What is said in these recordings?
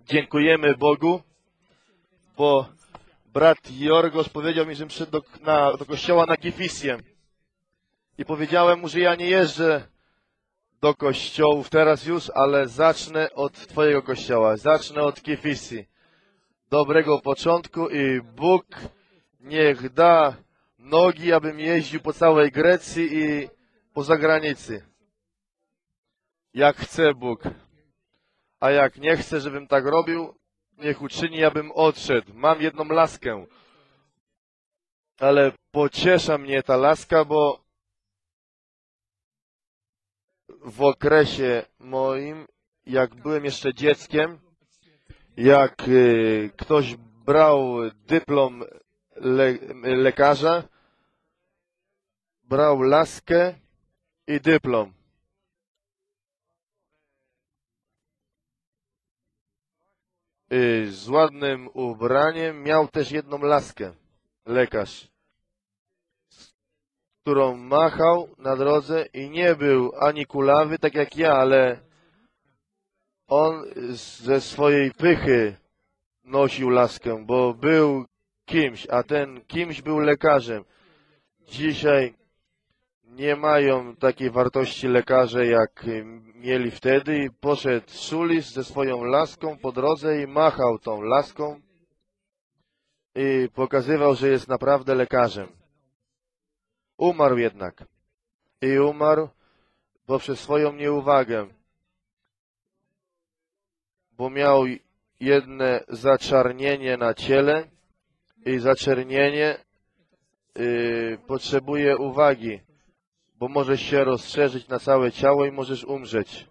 Dziękujemy Bogu, bo brat Jorgos powiedział mi, że przyszedł do, na, do kościoła na Kifisję. I powiedziałem mu, że ja nie jeżdżę do kościołów teraz już, ale zacznę od Twojego kościoła, zacznę od Kifisji. Dobrego początku i Bóg niech da nogi, abym jeździł po całej Grecji i po zagranicy. Jak chce Bóg. A jak nie chce, żebym tak robił, niech uczyni, abym odszedł. Mam jedną laskę. Ale pociesza mnie ta laska, bo w okresie moim, jak byłem jeszcze dzieckiem, jak y, ktoś brał dyplom le, lekarza, brał laskę i dyplom. Y, z ładnym ubraniem miał też jedną laskę, lekarz, którą machał na drodze i nie był ani kulawy, tak jak ja, ale on ze swojej pychy nosił laskę, bo był kimś, a ten kimś był lekarzem. Dzisiaj nie mają takiej wartości lekarze, jak mieli wtedy i poszedł Szulis ze swoją laską po drodze i machał tą laską i pokazywał, że jest naprawdę lekarzem. Umarł jednak. I umarł poprzez swoją nieuwagę, bo miał jedne zaczarnienie na ciele i zaczernienie yy, potrzebuje uwagi bo możesz się rozszerzyć na całe ciało i możesz umrzeć.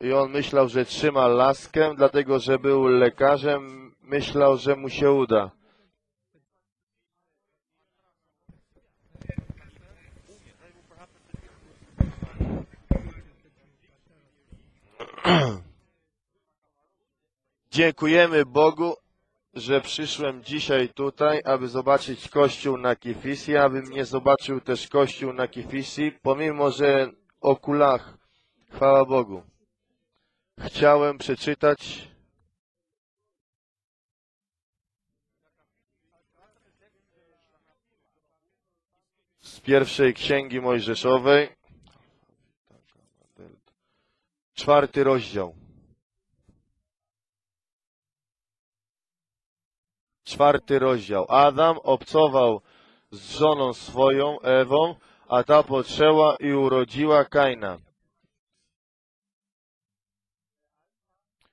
I on myślał, że trzyma laskę, dlatego że był lekarzem, myślał, że mu się uda. Dziękujemy Bogu że przyszłem dzisiaj tutaj, aby zobaczyć kościół na Kifisi, abym nie zobaczył też kościół na Kifisi, pomimo, że o kulach, chwała Bogu. Chciałem przeczytać z pierwszej księgi Mojżeszowej, czwarty rozdział. Czwarty rozdział. Adam obcował z żoną swoją, Ewą, a ta poczęła i urodziła Kaina.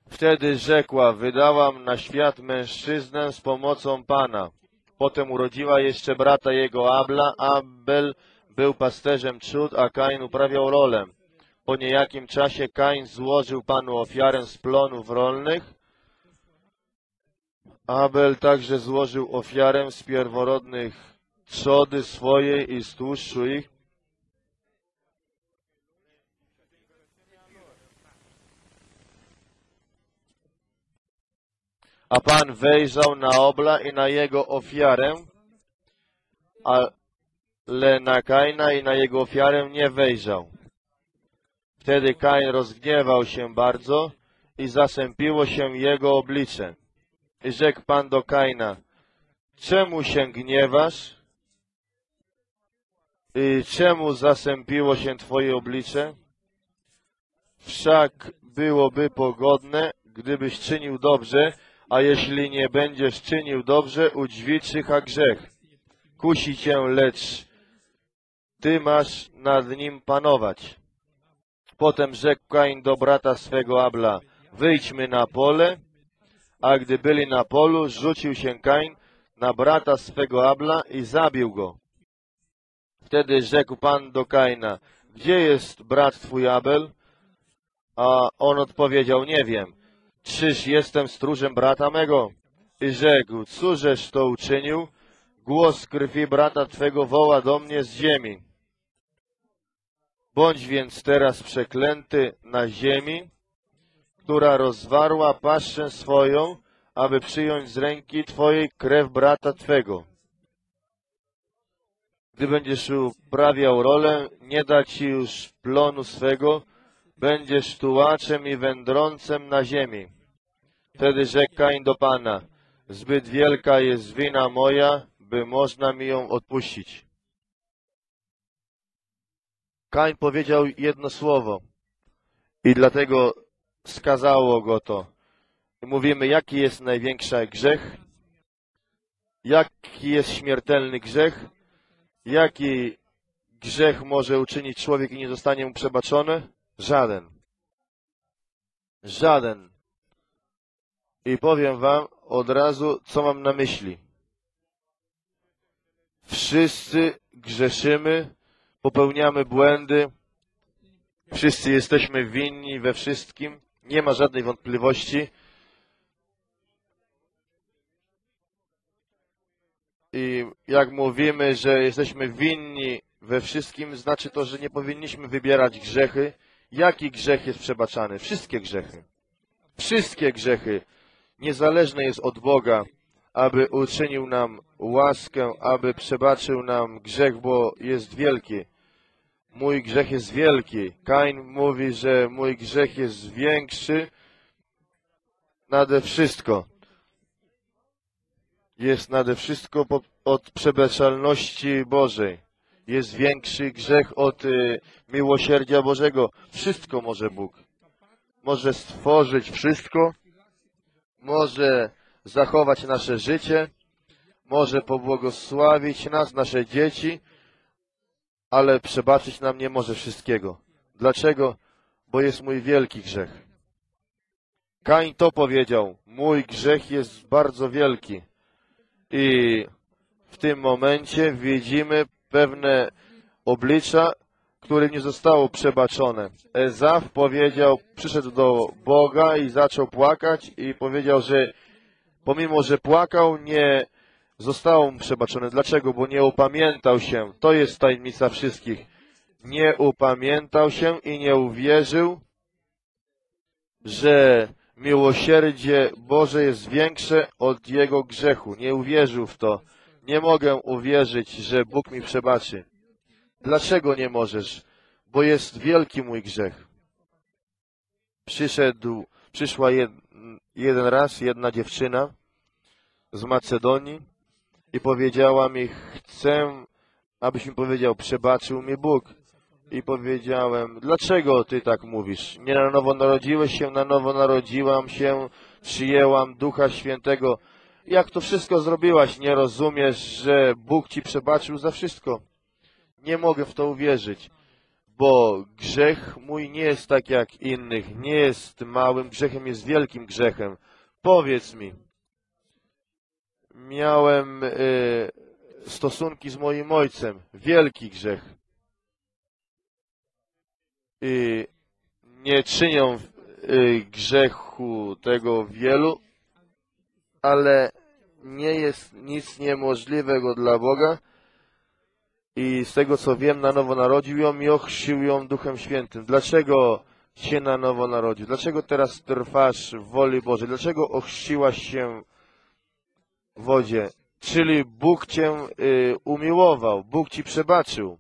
Wtedy rzekła, wydałam na świat mężczyznę z pomocą Pana. Potem urodziła jeszcze brata jego Abla. Abel był pasterzem trzód, a Kain uprawiał rolę. Po niejakim czasie Kain złożył Panu ofiarę z plonów rolnych, Abel także złożył ofiarę z pierworodnych trzody swojej i z tłuszczu ich. A Pan wejrzał na Obla i na jego ofiarę, ale na Kaina i na jego ofiarę nie wejrzał. Wtedy Kain rozgniewał się bardzo i zasępiło się jego oblicze. Rzekł Pan do Kaina, czemu się gniewasz? Czemu zasępiło się Twoje oblicze? Wszak byłoby pogodne, gdybyś czynił dobrze, a jeśli nie będziesz czynił dobrze, udźwiczycha grzech. Kusi cię, lecz ty masz nad nim panować. Potem rzekł Kain do brata swego Abla, wyjdźmy na pole, a gdy byli na polu, rzucił się Kain na brata swego Abla i zabił go. Wtedy rzekł Pan do Kaina, gdzie jest brat twój Abel? A on odpowiedział, nie wiem. Czyż jestem stróżem brata mego? I rzekł, cóżeś to uczynił? Głos krwi brata twego woła do mnie z ziemi. Bądź więc teraz przeklęty na ziemi, która rozwarła paszczę swoją, aby przyjąć z ręki Twojej krew brata Twego. Gdy będziesz uprawiał rolę, nie da Ci już plonu swego, będziesz tułaczem i wędrącem na ziemi. Wtedy rzekł Kain do Pana, zbyt wielka jest wina moja, by można mi ją odpuścić. Kain powiedział jedno słowo i dlatego skazało go to. Mówimy, jaki jest największy grzech, jaki jest śmiertelny grzech, jaki grzech może uczynić człowiek i nie zostanie mu przebaczony? Żaden. Żaden. I powiem wam od razu, co mam na myśli. Wszyscy grzeszymy, popełniamy błędy, wszyscy jesteśmy winni we wszystkim, nie ma żadnej wątpliwości. I jak mówimy, że jesteśmy winni we wszystkim, znaczy to, że nie powinniśmy wybierać grzechy. Jaki grzech jest przebaczany? Wszystkie grzechy. Wszystkie grzechy. Niezależne jest od Boga, aby uczynił nam łaskę, aby przebaczył nam grzech, bo jest wielki. Mój grzech jest wielki. Kain mówi, że mój grzech jest większy nade wszystko. Jest nade wszystko od przebaczalności Bożej. Jest większy grzech od y, miłosierdzia Bożego. Wszystko może Bóg. Może stworzyć wszystko. Może zachować nasze życie. Może pobłogosławić nas, nasze dzieci. Ale przebaczyć nam nie może wszystkiego. Dlaczego? Bo jest mój wielki grzech. Kain to powiedział. Mój grzech jest bardzo wielki. I w tym momencie widzimy pewne oblicza, które nie zostało przebaczone. Ezaf powiedział, przyszedł do Boga i zaczął płakać i powiedział, że pomimo, że płakał, nie zostało mu przebaczone. Dlaczego? Bo nie upamiętał się. To jest tajemnica wszystkich. Nie upamiętał się i nie uwierzył, że miłosierdzie Boże jest większe od jego grzechu. Nie uwierzył w to. Nie mogę uwierzyć, że Bóg mi przebaczy. Dlaczego nie możesz? Bo jest wielki mój grzech. Przyszedł, przyszła jed, jeden raz jedna dziewczyna z Macedonii i powiedziała mi, chcę, abyś mi powiedział, przebaczył mi Bóg. I powiedziałem, dlaczego ty tak mówisz? Nie na nowo narodziłeś się, na nowo narodziłam się, przyjęłam Ducha Świętego. Jak to wszystko zrobiłaś? Nie rozumiesz, że Bóg ci przebaczył za wszystko? Nie mogę w to uwierzyć, bo grzech mój nie jest tak jak innych, nie jest małym grzechem, jest wielkim grzechem. Powiedz mi, miałem y, stosunki z moim ojcem, wielki grzech. I nie czynią y, grzechu tego wielu, ale nie jest nic niemożliwego dla Boga. I z tego co wiem, na nowo narodził ją i ochrzcił ją Duchem Świętym. Dlaczego się na nowo narodził? Dlaczego teraz trwasz w woli Bożej? Dlaczego ochrzciłaś się wodzie? Czyli Bóg cię y, umiłował, Bóg ci przebaczył.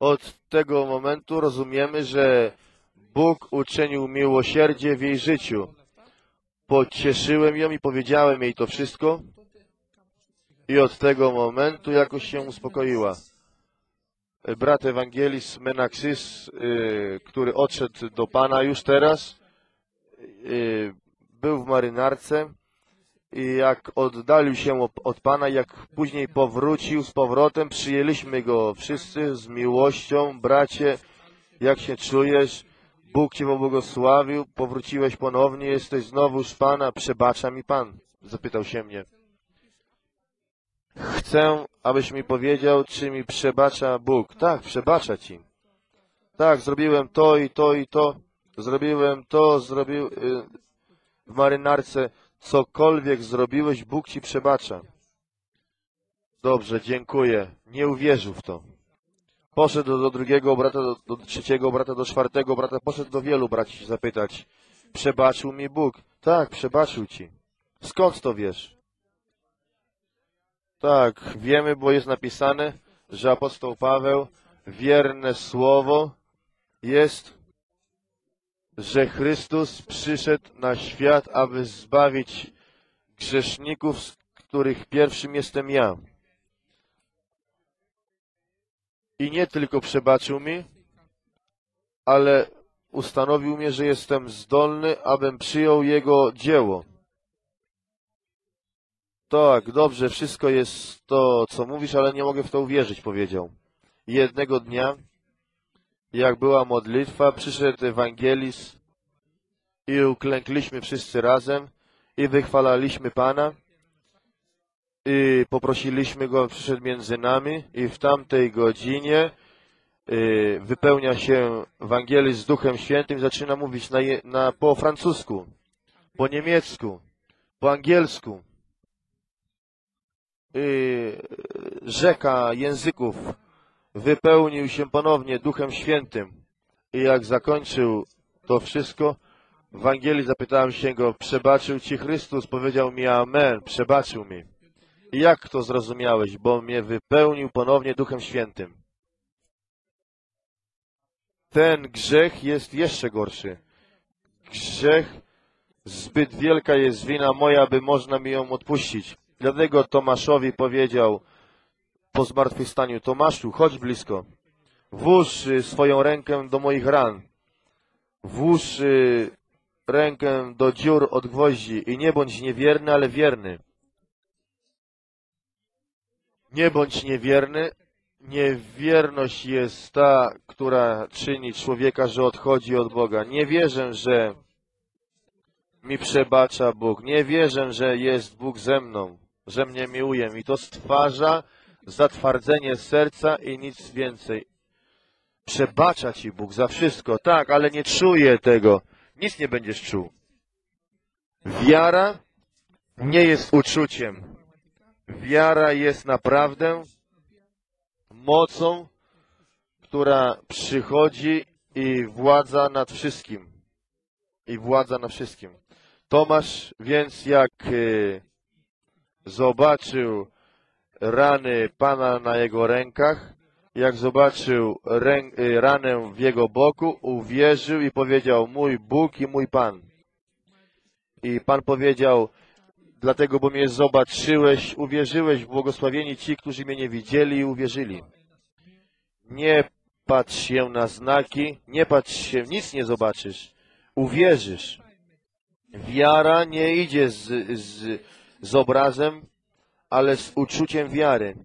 Od tego momentu rozumiemy, że Bóg uczynił miłosierdzie w jej życiu. Pocieszyłem ją i powiedziałem jej to wszystko i od tego momentu jakoś się uspokoiła. Brat Ewangelis Menaxis, y, który odszedł do Pana już teraz, y, był w marynarce jak oddalił się od- Pana, jak później powrócił z powrotem, przyjęliśmy go wszyscy z miłością. Bracie, jak się czujesz? Bóg Cię pobłogosławił, powróciłeś ponownie, jesteś znowuż Pana, przebacza mi Pan? Zapytał się mnie. Chcę, abyś mi powiedział, czy mi przebacza Bóg. Tak, przebacza Ci. Tak, zrobiłem to i to i to. Zrobiłem to, zrobił y, w marynarce. Cokolwiek zrobiłeś, Bóg Ci przebacza. Dobrze, dziękuję. Nie uwierzył w to. Poszedł do drugiego brata, do, do trzeciego brata, do czwartego brata, poszedł do wielu braci się zapytać. Przebaczył mi Bóg. Tak, przebaczył Ci. Skąd to wiesz? Tak, wiemy, bo jest napisane, że apostoł Paweł, wierne słowo jest że Chrystus przyszedł na świat, aby zbawić grzeszników, z których pierwszym jestem ja. I nie tylko przebaczył mi, ale ustanowił mnie, że jestem zdolny, abym przyjął Jego dzieło. Tak, dobrze, wszystko jest to, co mówisz, ale nie mogę w to uwierzyć, powiedział. Jednego dnia, jak była modlitwa, przyszedł ewangelist i uklękliśmy wszyscy razem i wychwalaliśmy Pana i poprosiliśmy Go, przyszedł między nami i w tamtej godzinie y, wypełnia się ewangelizm z Duchem Świętym zaczyna mówić na, na, po francusku, po niemiecku, po angielsku. Y, rzeka języków wypełnił się ponownie Duchem Świętym. I jak zakończył to wszystko, w Ewangelii zapytałem się go, przebaczył Ci Chrystus? Powiedział mi, Amen, przebaczył mi. Jak to zrozumiałeś? Bo mnie wypełnił ponownie Duchem Świętym. Ten grzech jest jeszcze gorszy. Grzech, zbyt wielka jest wina moja, by można mi ją odpuścić. Dlatego Tomaszowi powiedział po zmartwychwstaniu, Tomaszu, chodź blisko. Włóż y, swoją rękę do moich ran. Włóż y, rękę do dziur od gwoździ i nie bądź niewierny, ale wierny. Nie bądź niewierny. Niewierność jest ta, która czyni człowieka, że odchodzi od Boga. Nie wierzę, że mi przebacza Bóg. Nie wierzę, że jest Bóg ze mną, że mnie miłuje. I to stwarza zatwardzenie serca i nic więcej. Przebacza ci Bóg za wszystko, tak, ale nie czuję tego. Nic nie będziesz czuł. Wiara nie jest uczuciem. Wiara jest naprawdę mocą, która przychodzi i władza nad wszystkim. I władza nad wszystkim. Tomasz więc jak y, zobaczył rany Pana na jego rękach, jak zobaczył y, ranę w jego boku, uwierzył i powiedział, mój Bóg i mój Pan. I Pan powiedział, dlatego, bo mnie zobaczyłeś, uwierzyłeś, błogosławieni ci, którzy mnie nie widzieli i uwierzyli. Nie patrz się na znaki, nie patrz się, nic nie zobaczysz, uwierzysz. Wiara nie idzie z, z, z obrazem, ale z uczuciem wiary.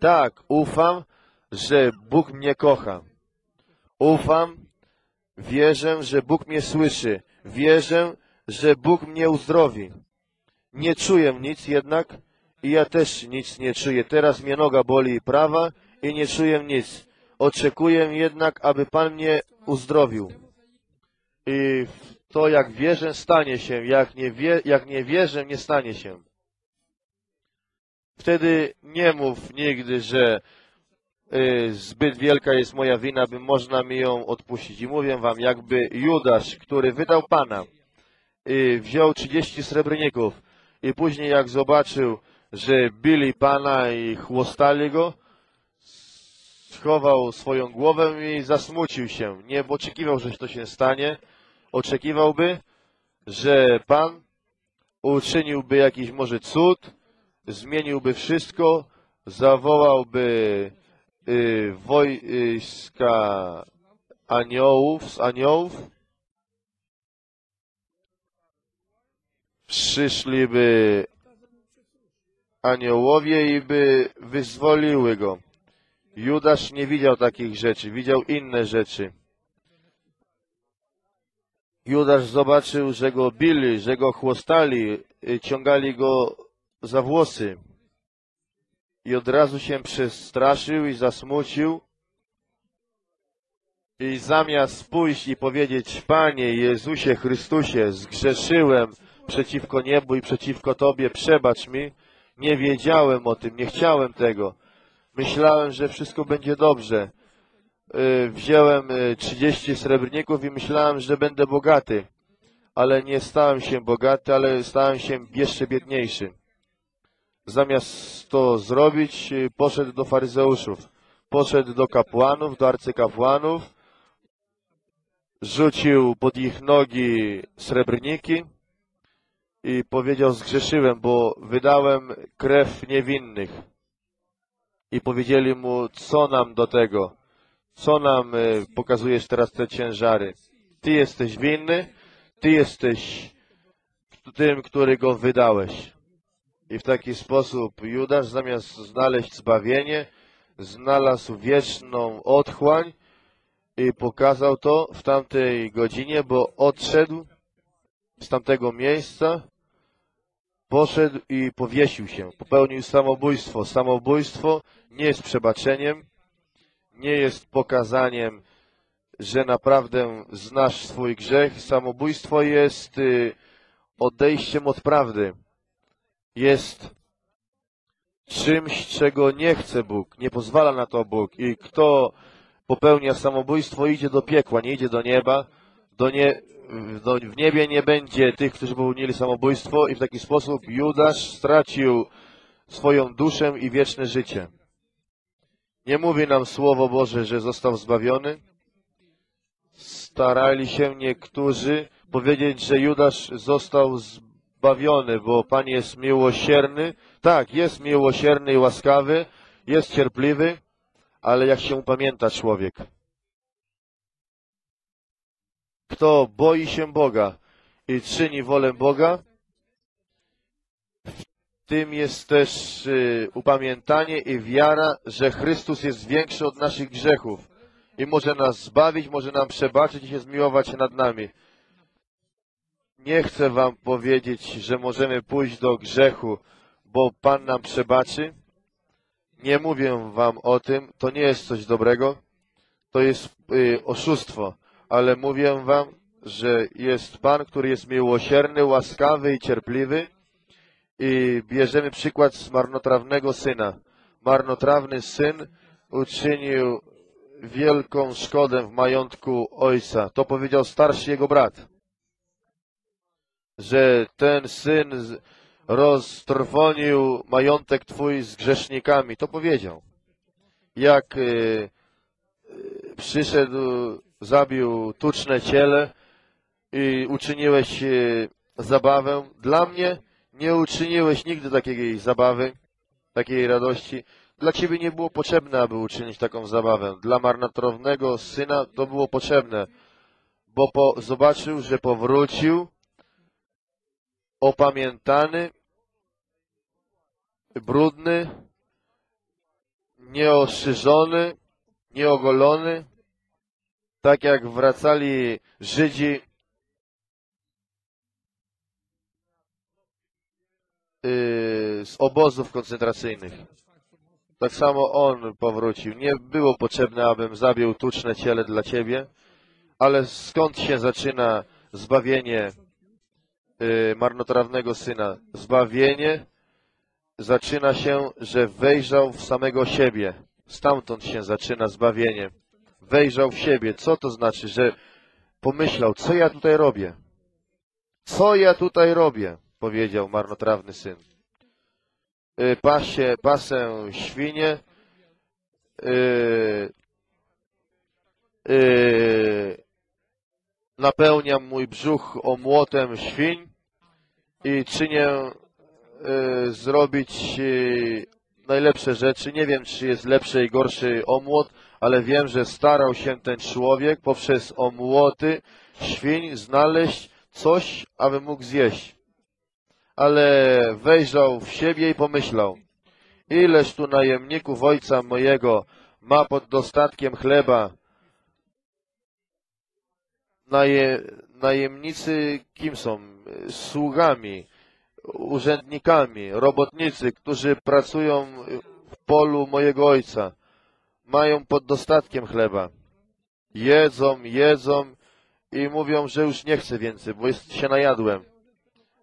Tak, ufam, że Bóg mnie kocha. Ufam, wierzę, że Bóg mnie słyszy. Wierzę, że Bóg mnie uzdrowi. Nie czuję nic jednak i ja też nic nie czuję. Teraz mnie noga boli prawa i nie czuję nic. Oczekuję jednak, aby Pan mnie uzdrowił. I to, jak wierzę, stanie się. Jak nie, wie, jak nie wierzę, nie stanie się. Wtedy nie mów nigdy, że y, zbyt wielka jest moja wina, by można mi ją odpuścić. I mówię wam, jakby Judasz, który wydał Pana, y, wziął 30 srebrników i później jak zobaczył, że bili Pana i chłostali go, schował swoją głowę i zasmucił się. Nie oczekiwał, że to się stanie. Oczekiwałby, że Pan uczyniłby jakiś może cud, zmieniłby wszystko, zawołałby y, wojska aniołów, z aniołów, przyszliby aniołowie i by wyzwoliły go. Judasz nie widział takich rzeczy, widział inne rzeczy. Judasz zobaczył, że go bili, że go chłostali, y, ciągali go za włosy. I od razu się przestraszył i zasmucił. I zamiast pójść i powiedzieć, Panie Jezusie Chrystusie, zgrzeszyłem przeciwko niebu i przeciwko Tobie, przebacz mi, nie wiedziałem o tym, nie chciałem tego. Myślałem, że wszystko będzie dobrze. Y, Wziąłem y, 30 srebrników i myślałem, że będę bogaty. Ale nie stałem się bogaty, ale stałem się jeszcze biedniejszy. Zamiast to zrobić, y, poszedł do faryzeuszów. Poszedł do kapłanów, do arcykapłanów, rzucił pod ich nogi srebrniki i powiedział, zgrzeszyłem, bo wydałem krew niewinnych. I powiedzieli mu, co nam do tego? Co nam y, pokazujesz teraz te ciężary? Ty jesteś winny, ty jesteś tym, który go wydałeś. I w taki sposób Judasz zamiast znaleźć zbawienie, znalazł wieczną otchłań i pokazał to w tamtej godzinie, bo odszedł z tamtego miejsca, poszedł i powiesił się, popełnił samobójstwo. Samobójstwo nie jest przebaczeniem, nie jest pokazaniem, że naprawdę znasz swój grzech. Samobójstwo jest y, odejściem od prawdy. Jest czymś, czego nie chce Bóg, nie pozwala na to Bóg. I kto popełnia samobójstwo, idzie do piekła, nie idzie do nieba. Do nie, do, w niebie nie będzie tych, którzy popełnili samobójstwo i w taki sposób Judasz stracił swoją duszę i wieczne życie. Nie mówi nam Słowo Boże, że został zbawiony. Starali się niektórzy powiedzieć, że Judasz został zbawiony, bo Pan jest miłosierny. Tak, jest miłosierny i łaskawy, jest cierpliwy, ale jak się upamięta człowiek. Kto boi się Boga i czyni wolę Boga, w tym jest też y, upamiętanie i wiara, że Chrystus jest większy od naszych grzechów i może nas zbawić, może nam przebaczyć i się zmiłować nad nami. Nie chcę wam powiedzieć, że możemy pójść do grzechu, bo Pan nam przebaczy. Nie mówię wam o tym, to nie jest coś dobrego, to jest y, oszustwo, ale mówię wam, że jest Pan, który jest miłosierny, łaskawy i cierpliwy i bierzemy przykład z marnotrawnego syna. Marnotrawny syn uczynił wielką szkodę w majątku ojca. To powiedział starszy jego brat, że ten syn roztrwonił majątek twój z grzesznikami. To powiedział. Jak y, y, przyszedł, zabił tuczne ciele i uczyniłeś y, zabawę. Dla mnie nie uczyniłeś nigdy takiej zabawy, takiej radości. Dla ciebie nie było potrzebne, aby uczynić taką zabawę. Dla marnotrawnego syna to było potrzebne, bo po, zobaczył, że powrócił opamiętany, brudny, nieostrzyżony, nieogolony, tak jak wracali Żydzi y, z obozów koncentracyjnych. Tak samo on powrócił. Nie było potrzebne, abym zabił tuczne ciele dla ciebie, ale skąd się zaczyna zbawienie marnotrawnego syna? Zbawienie zaczyna się, że wejrzał w samego siebie. Stamtąd się zaczyna zbawienie. Wejrzał w siebie. Co to znaczy? Że pomyślał, co ja tutaj robię? Co ja tutaj robię? Powiedział marnotrawny syn. Y, pasie, pasę świnie, yy, yy, napełniam mój brzuch omłotem świń i czynię yy, zrobić yy, najlepsze rzeczy. Nie wiem, czy jest lepszy i gorszy omłot, ale wiem, że starał się ten człowiek poprzez omłoty świń znaleźć coś, aby mógł zjeść ale wejrzał w siebie i pomyślał, ileż tu najemników ojca mojego ma pod dostatkiem chleba. Naje, najemnicy kim są? Sługami, urzędnikami, robotnicy, którzy pracują w polu mojego ojca. Mają pod dostatkiem chleba. Jedzą, jedzą i mówią, że już nie chcę więcej, bo jest, się najadłem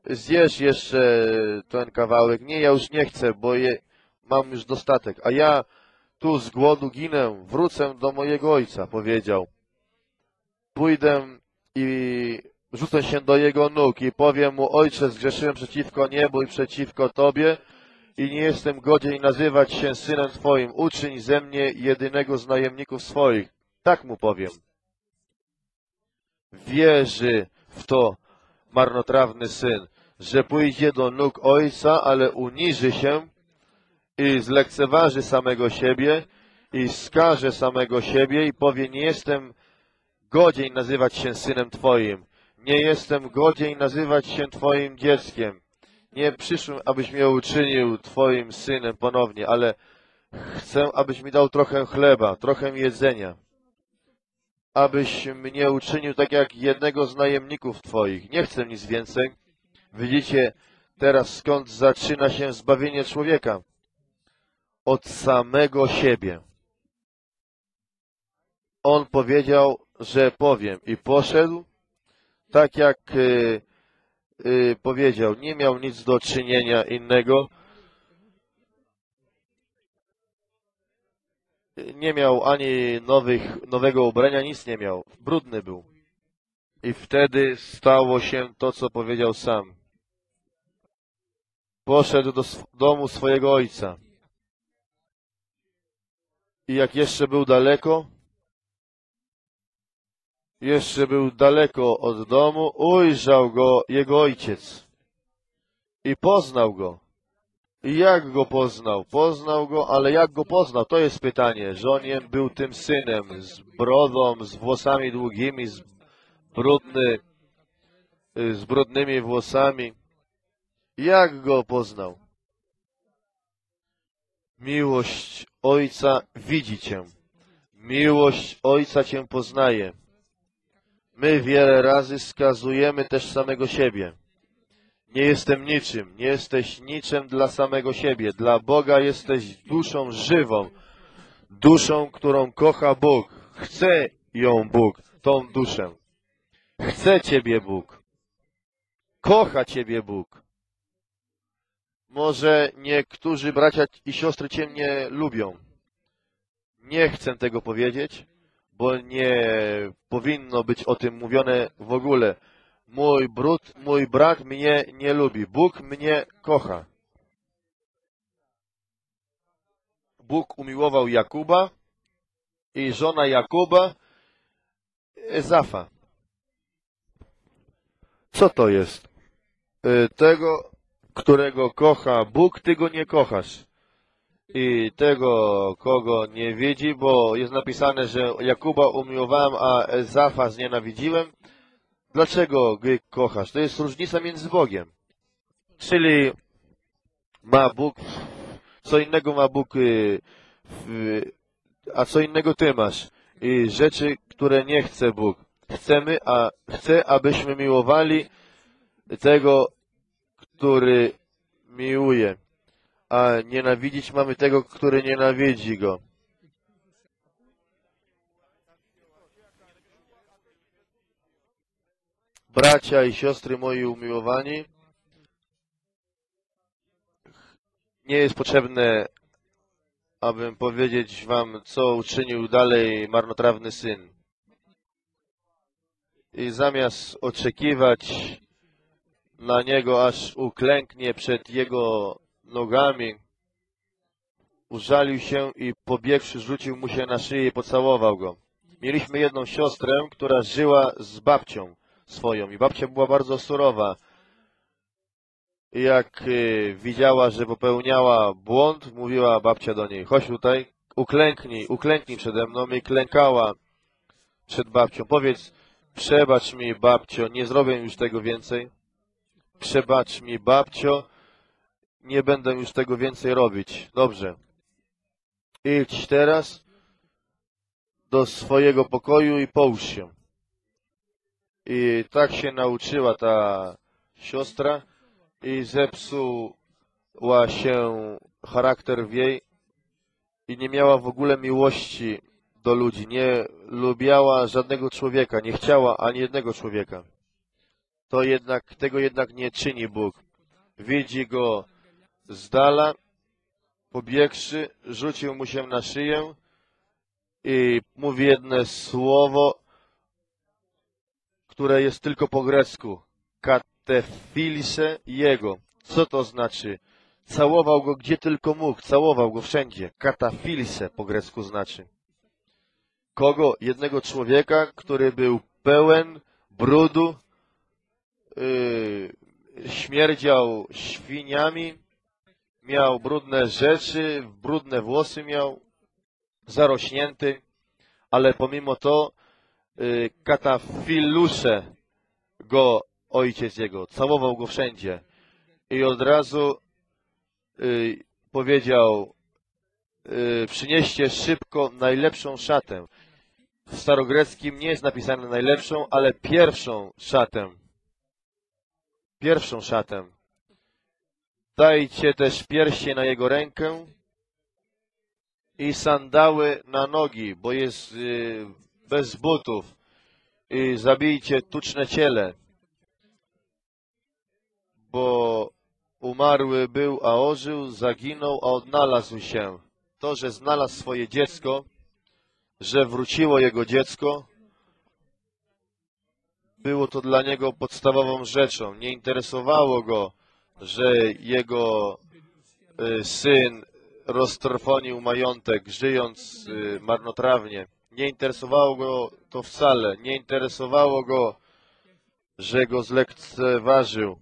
zjesz jeszcze ten kawałek. Nie, ja już nie chcę, bo je, mam już dostatek. A ja tu z głodu ginę, wrócę do mojego ojca, powiedział. Pójdę i rzucę się do jego nóg i powiem mu, ojcze, zgrzeszyłem przeciwko niebu i przeciwko tobie i nie jestem godzien nazywać się synem twoim. Uczyń ze mnie jedynego z najemników swoich. Tak mu powiem. wierzy w to marnotrawny syn, że pójdzie do nóg ojca, ale uniży się i zlekceważy samego siebie i skaże samego siebie i powie, nie jestem godzień nazywać się synem Twoim, nie jestem godzień nazywać się Twoim dzieckiem. Nie przyszłem, abyś mnie uczynił Twoim synem ponownie, ale chcę, abyś mi dał trochę chleba, trochę jedzenia. Abyś mnie uczynił tak jak jednego z najemników Twoich. Nie chcę nic więcej. Widzicie teraz skąd zaczyna się zbawienie człowieka? Od samego siebie. On powiedział, że powiem i poszedł, tak jak y, y, powiedział, nie miał nic do czynienia innego. Nie miał ani nowych, nowego ubrania, nic nie miał. Brudny był. I wtedy stało się to, co powiedział sam. Poszedł do sw- domu swojego ojca. I jak jeszcze był daleko, jeszcze był daleko od domu, ujrzał go jego ojciec i poznał go. I jak go poznał? Poznał go, ale jak go poznał? To jest pytanie. Że on nie był tym synem z brodą, z włosami długimi, z brudny, z brudnymi włosami. Jak go poznał? Miłość Ojca widzi Cię. Miłość Ojca Cię poznaje. My wiele razy skazujemy też samego siebie. Nie jestem niczym, nie jesteś niczym dla samego siebie. Dla Boga jesteś duszą żywą, duszą, którą kocha Bóg. Chce ją Bóg, tą duszę. Chce Ciebie Bóg. Kocha Ciebie Bóg. Może niektórzy bracia i siostry Cię nie lubią. Nie chcę tego powiedzieć, bo nie powinno być o tym mówione w ogóle. Mój brud, mój brat mnie nie lubi. Bóg mnie kocha. Bóg umiłował Jakuba i żona Jakuba Ezafa. Co to jest? Y, Tego, którego kocha Bóg, ty go nie kochasz. I tego, kogo nie widzi, bo jest napisane, że Jakuba umiłowałem, a Ezafa znienawidziłem. Dlaczego go kochasz? To jest różnica między Bogiem. Czyli ma Bóg, co innego ma Bóg, y, a co innego ty masz. I rzeczy, które nie chce Bóg. Chcemy, a chce, abyśmy miłowali tego, który miłuje. A nienawidzić mamy tego, który nienawidzi go. Bracia i siostry moi umiłowani, nie jest potrzebne, abym powiedzieć wam, co uczynił dalej marnotrawny syn. I zamiast oczekiwać na niego, aż uklęknie przed jego nogami, użalił się i pobiegłszy rzucił mu się na szyję i pocałował go. Mieliśmy jedną siostrę, która żyła z babcią swoją i babcia była bardzo surowa. Jak y, widziała, że popełniała błąd, mówiła babcia do niej, chodź tutaj, uklęknij, uklęknij przede mną i klękała przed babcią. Powiedz, przebacz mi babcio, nie zrobię już tego więcej. Przebacz mi babcio, nie będę już tego więcej robić. Dobrze. Idź teraz do swojego pokoju i połóż się. I tak się nauczyła ta siostra i zepsuła się charakter w jej i nie miała w ogóle miłości do ludzi. Nie lubiała żadnego człowieka, nie chciała ani jednego człowieka. To jednak, tego jednak nie czyni Bóg. Widzi go z dala, pobiegłszy, rzucił mu się na szyję i mówi jedno słowo, które jest tylko po grecku. Katefilse jego. Co to znaczy? Całował go gdzie tylko mógł, całował go wszędzie. Katafilse po grecku znaczy. Kogo? Jednego człowieka, który był pełen brudu, yy, śmierdział świniami, miał brudne rzeczy, brudne włosy miał, zarośnięty, ale pomimo to yy, katafilusze go ojciec jego, całował go wszędzie i od razu yy, powiedział, yy, przynieście szybko najlepszą szatę. W starogreckim nie jest napisane najlepszą, ale pierwszą szatę. Pierwszą szatę. Dajcie też pierście na jego rękę i sandały na nogi, bo jest yy, bez butów. I zabijcie tuczne ciele, bo umarły był, a ożył, zaginął, a odnalazł się. To, że znalazł swoje dziecko, że wróciło jego dziecko, było to dla niego podstawową rzeczą. Nie interesowało go, że jego y, syn roztrwonił majątek, żyjąc y, marnotrawnie. Nie interesowało go to wcale. Nie interesowało go, że go zlekceważył.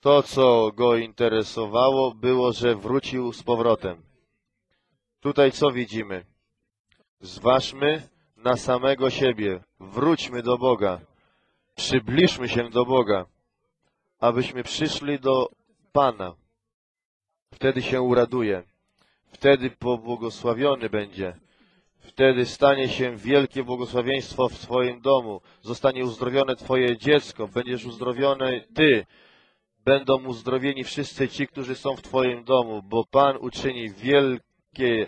To, co go interesowało, było, że wrócił z powrotem. Tutaj co widzimy? Zważmy na samego siebie. Wróćmy do Boga. Przybliżmy się do Boga, abyśmy przyszli do Pana. Wtedy się uraduje. Wtedy pobłogosławiony będzie. Wtedy stanie się wielkie błogosławieństwo w Twoim domu. Zostanie uzdrowione Twoje dziecko. Będziesz uzdrowiony Ty. Będą uzdrowieni wszyscy ci, którzy są w Twoim domu, bo Pan uczyni wielkie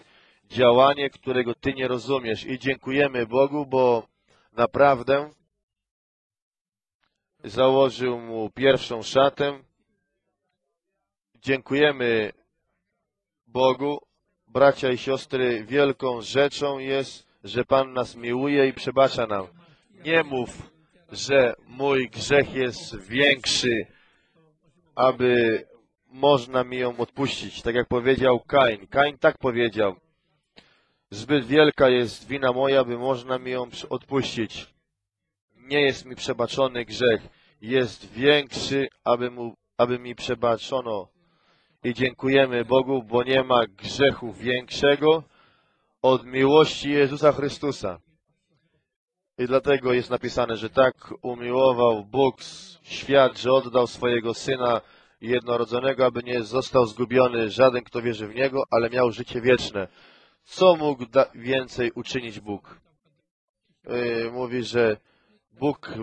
działanie, którego Ty nie rozumiesz. I dziękujemy Bogu, bo naprawdę założył mu pierwszą szatę. Dziękujemy Bogu, bracia i siostry, wielką rzeczą jest, że Pan nas miłuje i przebacza nam. Nie mów, że mój grzech jest większy, aby można mi ją odpuścić. Tak jak powiedział Kain. Kain tak powiedział. Zbyt wielka jest wina moja, by można mi ją odpuścić. Nie jest mi przebaczony grzech. Jest większy, aby, mu, aby mi przebaczono. I dziękujemy Bogu, bo nie ma grzechu większego od miłości Jezusa Chrystusa. I dlatego jest napisane, że tak umiłował Bóg świat, że oddał swojego Syna jednorodzonego, aby nie został zgubiony żaden, kto wierzy w Niego, ale miał życie wieczne. Co mógł więcej uczynić Bóg? Yy, mówi, że Bóg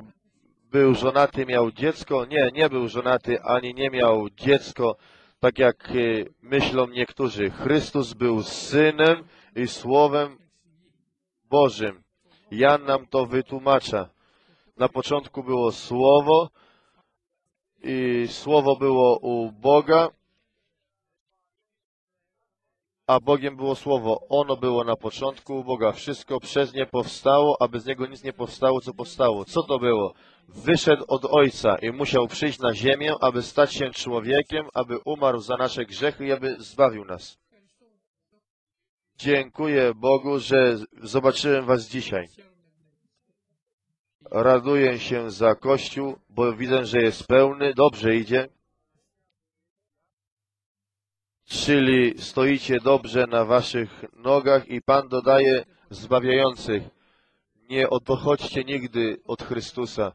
był żonaty, miał dziecko. Nie, nie był żonaty, ani nie miał dziecko, tak jak yy, myślą niektórzy. Chrystus był Synem i Słowem Bożym. Jan nam to wytłumacza. Na początku było Słowo i Słowo było u Boga, a Bogiem było Słowo. Ono było na początku u Boga. Wszystko przez nie powstało, aby z niego nic nie powstało, co powstało. Co to było? Wyszedł od Ojca i musiał przyjść na ziemię, aby stać się człowiekiem, aby umarł za nasze grzechy i aby zbawił nas. Dziękuję Bogu, że zobaczyłem Was dzisiaj. Raduję się za Kościół, bo widzę, że jest pełny, dobrze idzie. Czyli stoicie dobrze na Waszych nogach i Pan dodaje zbawiających. Nie odchodźcie nigdy od Chrystusa.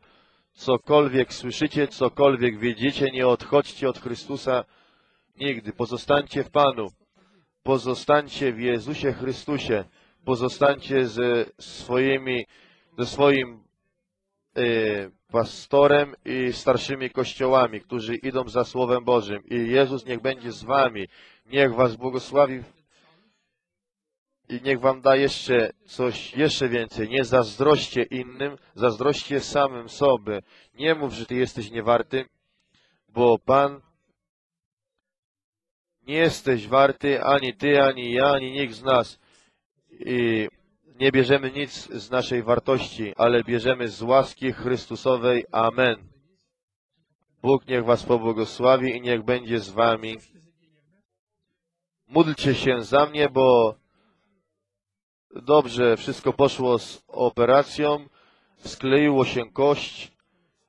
Cokolwiek słyszycie, cokolwiek widzicie, nie odchodźcie od Chrystusa nigdy. Pozostańcie w Panu. Pozostańcie w Jezusie Chrystusie. Pozostańcie ze swoimi, ze swoim y, pastorem i starszymi kościołami, którzy idą za Słowem Bożym. I Jezus niech będzie z wami. Niech was błogosławi i niech wam da jeszcze coś, jeszcze więcej. Nie zazdroście innym, zazdroście samym sobie. Nie mów, że ty jesteś niewarty, bo Pan nie jesteś warty ani ty, ani ja, ani nikt z nas. I nie bierzemy nic z naszej wartości, ale bierzemy z łaski Chrystusowej. Amen. Bóg niech was pobłogosławi i niech będzie z wami. Módlcie się za mnie, bo dobrze wszystko poszło z operacją, skleiło się kość,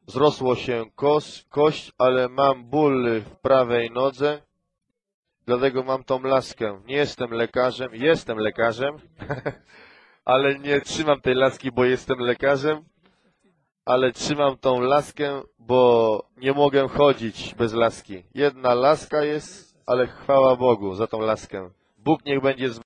zrosło się kos, kość, ale mam ból w prawej nodze, dlatego mam tą laskę. Nie jestem lekarzem, jestem lekarzem, ale nie trzymam tej laski, bo jestem lekarzem, ale trzymam tą laskę, bo nie mogę chodzić bez laski. Jedna laska jest, ale chwała Bogu za tą laskę. Bóg niech będzie z